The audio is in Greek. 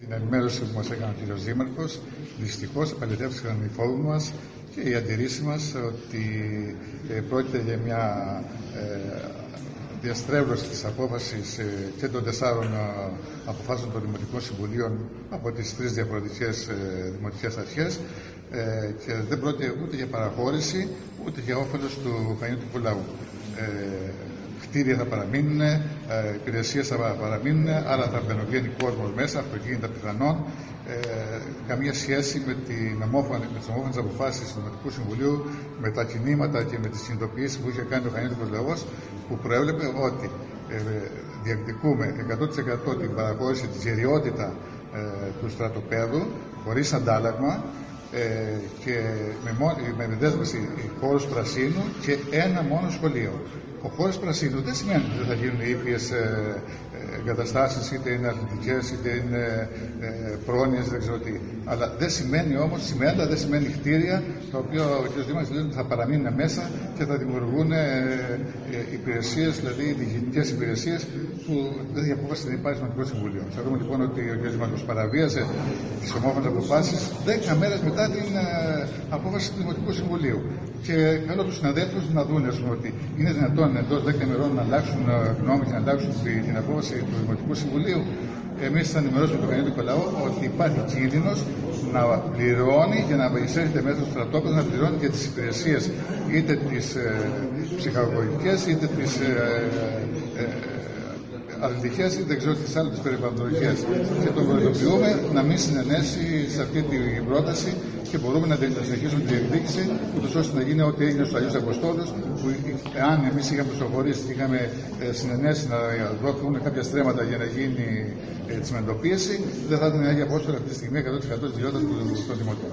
Την ενημέρωση που μας έκανε ο κ. Δήμαρχος, δυστυχώς επαληθεύτηκαν οι φόβοι μας και οι αντιρρήσεις μας ότι ε, πρόκειται για μια ε, διαστρέβλωση της απόφασης ε, και των τεσσάρων ε, αποφάσεων των Δημοτικών Συμβουλίων από τις τρεις διαφορετικές ε, δημοτικές αρχές ε, και δεν πρόκειται ούτε για παραχώρηση ούτε για όφελος του Χανιώτικου λαού. Ε, κτίρια θα παραμείνουν, ε, υπηρεσίες θα παραμείνουν, άρα θα μπαινοβγαίνει κόσμος μέσα, αυτοκίνητα πιθανόν. Ε, καμία σχέση με, την ομόφωνη, με τις ομόφωνες αποφάσεις του Δημοτικού Συμβουλίου, με τα κινήματα και με τις συνειδητοποιήσεις που είχε κάνει ο Χανιώτικος Λαός, που προέβλεπε ότι ε, διεκδικούμε 100% την παραχώρηση της γεριότητα ε, του στρατοπέδου, χωρίς αντάλλαγμα, ε, και με, με δέσμευση χώρους πρασίνου και ένα μόνο σχολείο. Ο χώρος πρασίνου δεν σημαίνει ότι δεν θα γίνουν ήπιες εγκαταστάσεις, είτε είναι αθλητικέ, είτε είναι ε, πρόνοιες, δεν ξέρω τι. Αλλά δεν σημαίνει όμως, σημαίνει, δεν σημαίνει κτίρια τα οποία ο κ. Δήμαρχος λέει ότι θα παραμείνουν μέσα και θα δημιουργούν ε, ε, υπηρεσίες, δηλαδή διοικητικές υπηρεσίες που δεν έχει απόφαση να υπάρχει στο Δημοτικό Συμβουλίο. Θεωρούμε λοιπόν ότι ο κ. Δήμαρχος παραβίασε τις ομόφωνες αποφάσεις 10 μέρες μετά την ε, απόφαση του Δημοτικού Συμβουλίου. Και καλό τους συναδέλφους να δουν πούμε, ότι είναι δυνατόν εντός 10 ημερών να αλλάξουν ε, γνώμη και να αλλάξουν την απόφαση του Δημοτικού Συμβουλίου. Εμείς θα ενημερώσουμε τον Καναδικό λαό ότι υπάρχει κίνδυνος να πληρώνει για να εισέρχεται μέσα στο στρατόπεδο να πληρώνει και τις υπηρεσίες είτε τις ε, ψυχαγωγικές είτε τις ε, ε, αθλητικές ή δεν ξέρω τις άλλες περιβαλλοντικέ. Και τον προειδοποιούμε να μην συνενέσει σε αυτή την πρόταση και μπορούμε να συνεχίσουμε τη διεκδίκηση, ούτως ώστε να γίνει ό,τι έγινε στους Αγίους Αποστόλους, που αν εμείς είχαμε προχωρήσει και είχαμε ε, συνενέσει να δοθούν κάποια στρέμματα για να γίνει ε, τσιμεντοποίηση, δεν θα ήταν η Αγία Απόστολη αυτή τη στιγμή 100% της ιδιότητα του Δημοτικού.